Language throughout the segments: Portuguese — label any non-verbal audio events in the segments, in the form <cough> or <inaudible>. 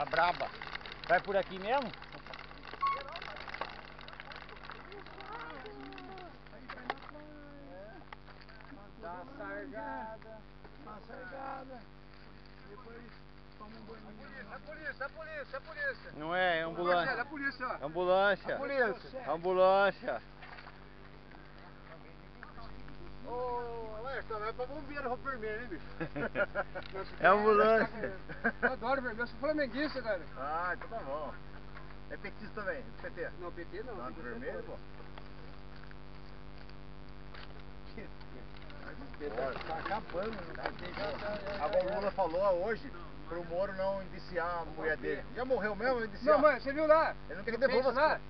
Tá braba. Vai por aqui mesmo? Dá uma sargada. Uma sargada. Depois toma um banho. É polícia, é polícia, é polícia. Não é, é Marcelo, é ambulância. polícia, ó. Ambulância. É polícia. Ambulância. Ô, não é pra bombeiro roupa vermelha, hein, bicho? <laughs> É ambulância. Eu adoro vermelho, eu sou flamenguista, cara. Ah, então tá bom. É petista também, PT. Não, PT não. Não, PT vermelho, pô. Tá acabando, né? Agora o Lula falou hoje pro Moro não indiciar a mulher dele. Já morreu mesmo? Indiciar? Não, mãe, você viu lá? Ele não quer que devolva as?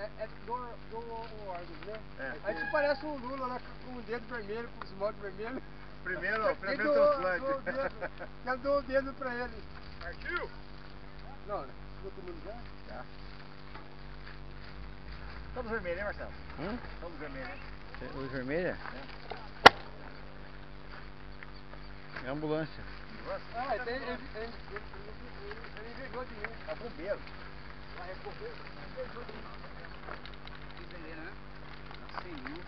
É, é do, do órgão, né? É. Aí te parece o Lula lá com o dedo vermelho, com os modos vermelhos. Primeiro, Ele primeiro transplante. doou o dedo. Ela deu o dedo pra ele. Partiu? Não, todo mundo já? Já. Estamos vermelhos, hein, Marcelo? Hum? Estamos vermelhos, hein? Luz vermelha? É ambulância. Ah, ele, ele, ele, ele, ele, ele invejou de mim. É bombeiro. Ah, é bombeiro? Ele Vai recorrer. Entenderam, né? Sim.